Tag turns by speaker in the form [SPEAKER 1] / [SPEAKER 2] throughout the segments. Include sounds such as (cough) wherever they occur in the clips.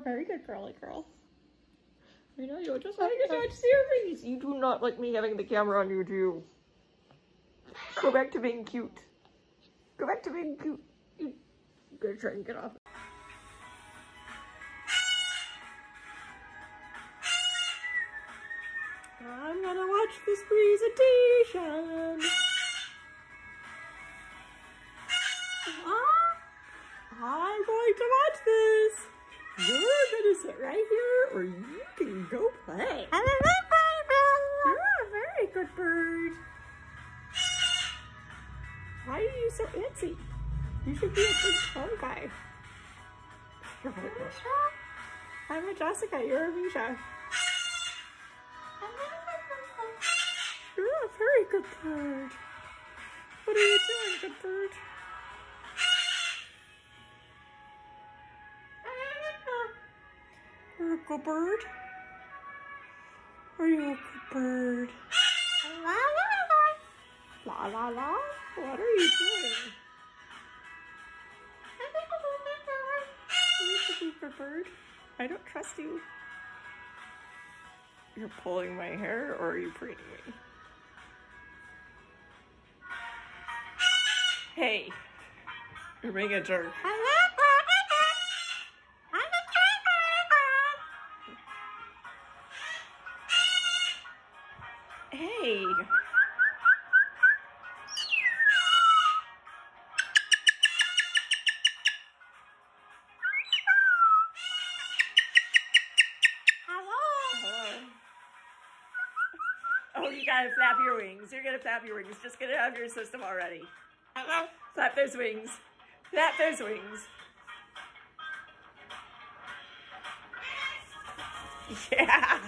[SPEAKER 1] a very good girly girl. I know you're just like to touch series. You do not like me having the camera on you, do you? Go back to being cute. Go back to being cute. You gotta try and get off. I'm gonna watch this presentation. Sit right here or you can go play. I'm a good bird. You're a very good bird. Why are you so antsy? You should be a big strong guy. I'm a Jessica, you're a Misha. You're a very good bird. What are you doing, good bird? You're a good bird. Are you a good bird? La la la. La la la. What are you doing? You a good bird. I don't trust you. You're pulling my hair or are you preening me? Hey, you're being a jerk. Oh, you gotta flap your wings. You're gonna flap your wings. Just get it out of your system already. Uh-huh. Flap those wings. Flap those wings. (laughs) Yeah.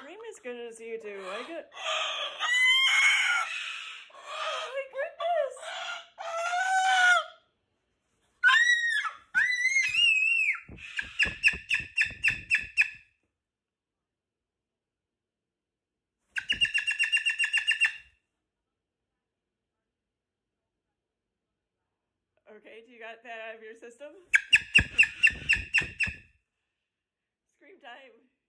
[SPEAKER 1] Scream as good as you do. I get. Oh my goodness! Okay, do you got that out of your system? Scream time.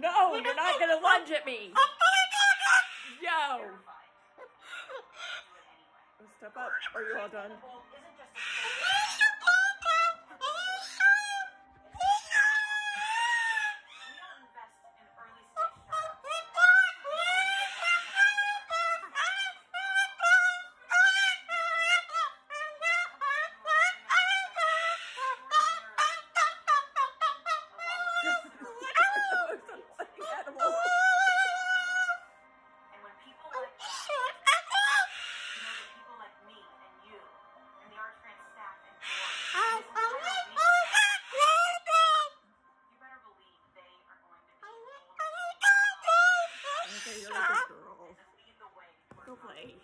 [SPEAKER 1] No,
[SPEAKER 2] you're not gonna lunge at me.
[SPEAKER 1] Oh Yo.
[SPEAKER 2] Step up. Are you all done? lovely.